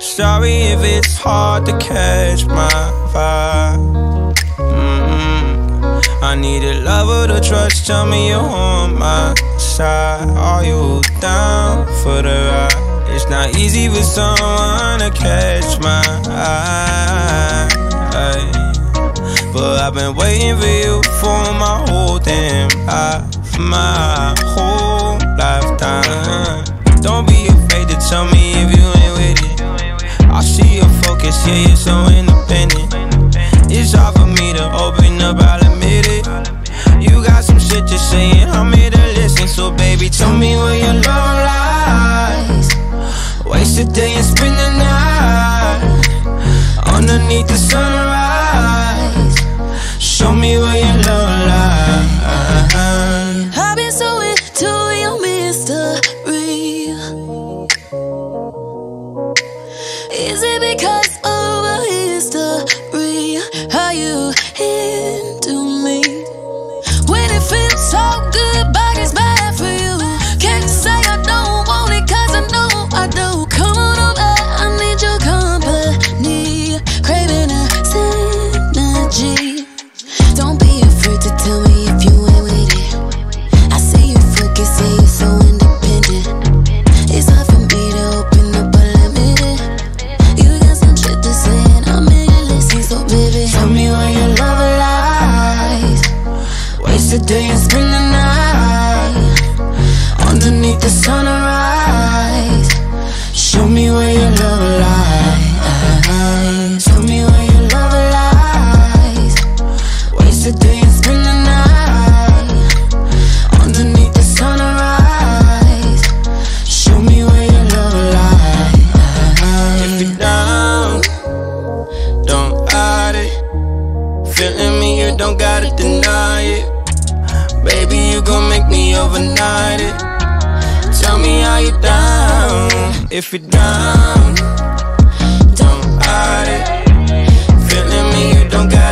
Sorry if it's hard to catch my vibe. Mm-hmm. I need a lover to trust. Tell me you're on my side. Are you down for the ride? It's not easy for someone to catch my eye. But I've been waiting for you for my whole damn life, my whole lifetime. Don't be afraid to tell me if you ain't with it. I see your focus, yeah, you're so independent. It's hard for me to open up, I'll admit it. You got some shit to say, and I'm here to listen. So, baby, tell me where your love lies. Waste a day and spend the night underneath the sunrise. A day and spend the night underneath the sunrise. Show me where your love lies. Show me where your love lies. Waste a day and spend the night underneath the sunrise. Show me where your love lies. If you're down, don't hide it. Feeling me, you don't gotta deny it. Baby, you gon' make me overnight it. Tell me how you down. If you're down, don't hide it. Feeling me, you don't gotta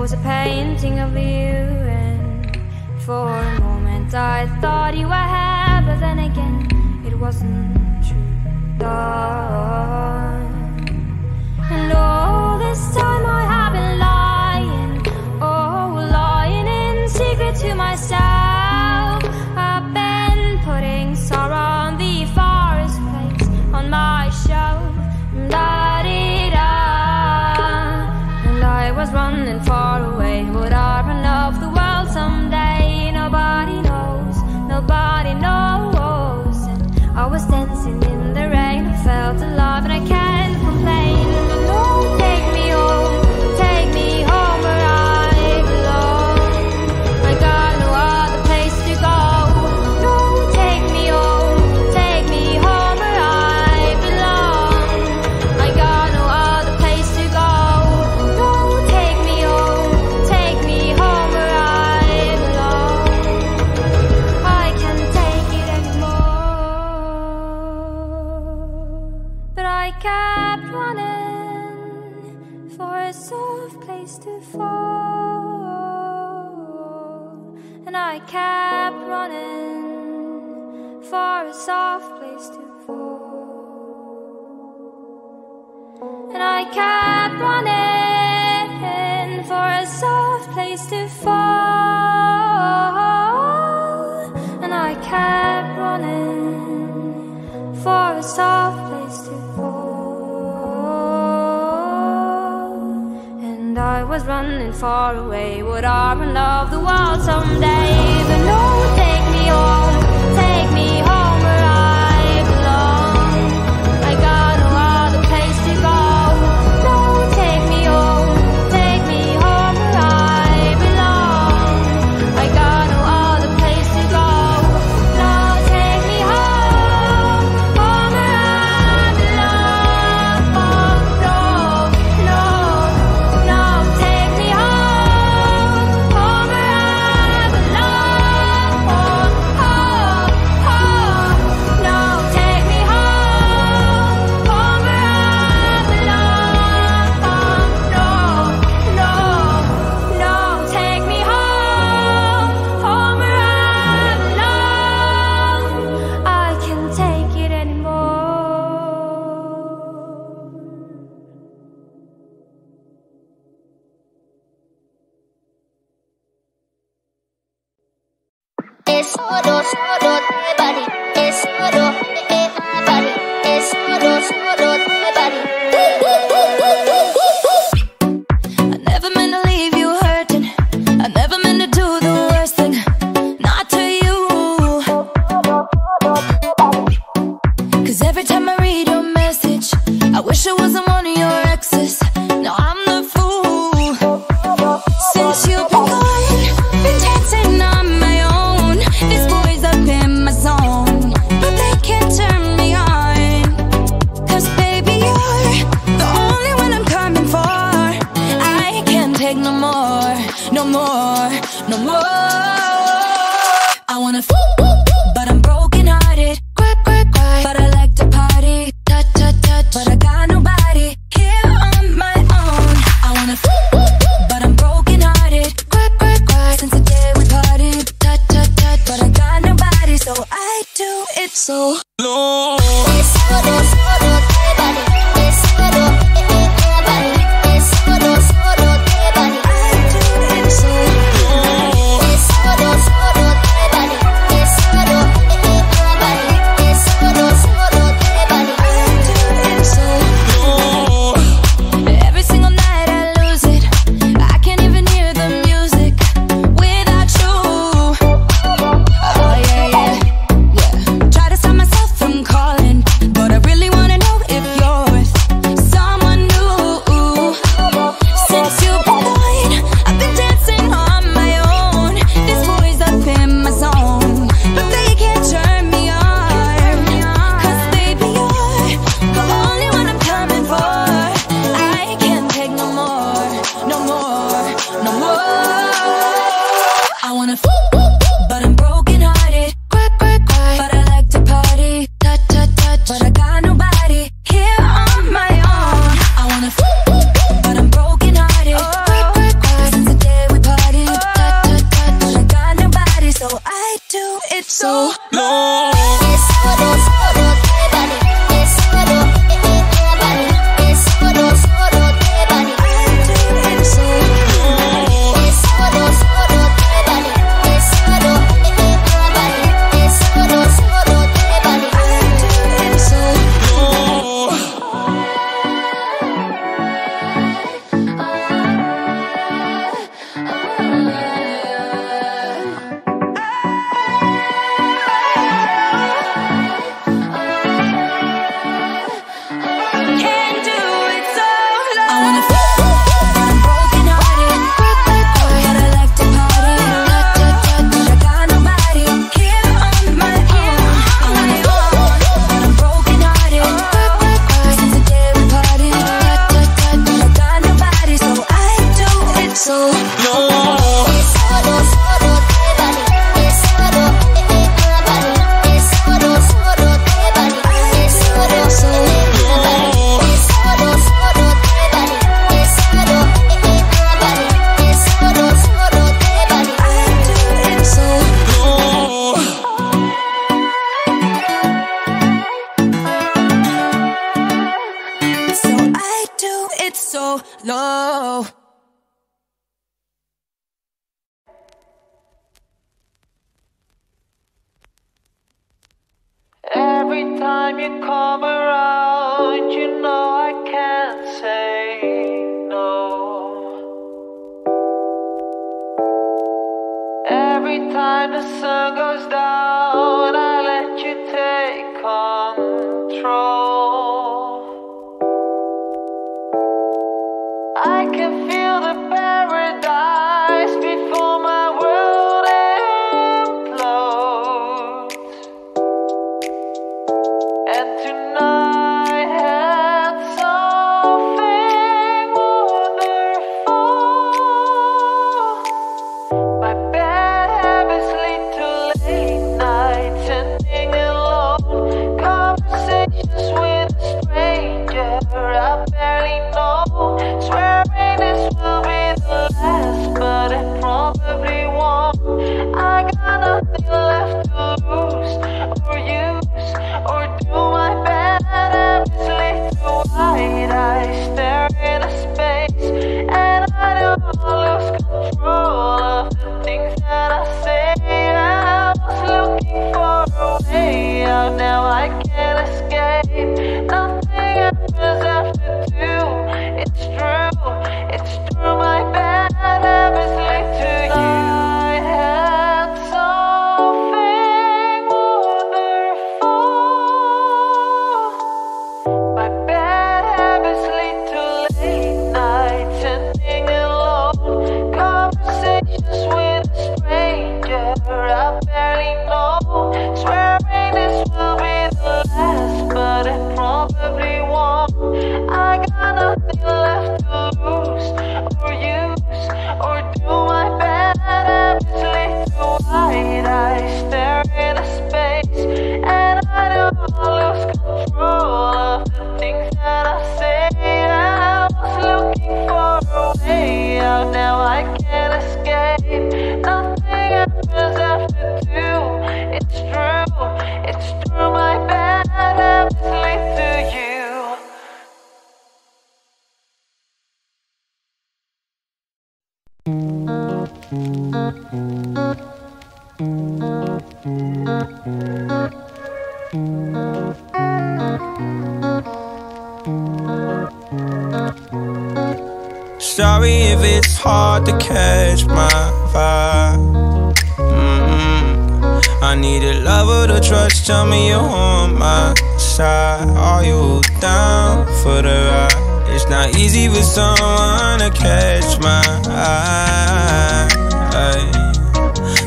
was a painting of you, and for a moment I thought you were happy but then again it wasn't true. Dawn. And all this time I have been lying, kept running for a soft place to fall. And I kept running for a soft place to fall. And I kept running for a soft place to fall. And I was running far away, would I run love the world someday? Tesoro, tesoro, tesoro, tesoro, tesoro, tesoro, tesoro. no low. Every time you come around, you know I can't say no. Every time the sun goes down. Sorry if it's hard to catch my vibe. mm I need a lover to trust. Tell me you're on my side. Are you down for the ride? It's not easy for someone to catch my eye.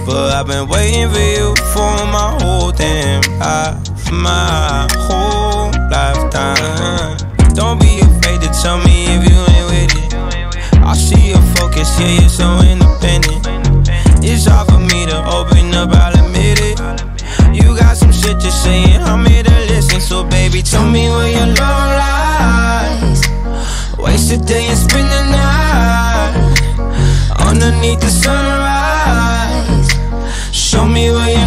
But I've been waiting for you for my whole damn life, my whole lifetime. Don't be afraid to tell me if you ain't with it. I see your focus, yeah, you're so independent. It's hard for me to open up, I'll admit it. You got some shit to say, and I'm here to listen. So, baby, tell me where your love lies. Waste a day and spend the night underneath the sunrise. Show me where you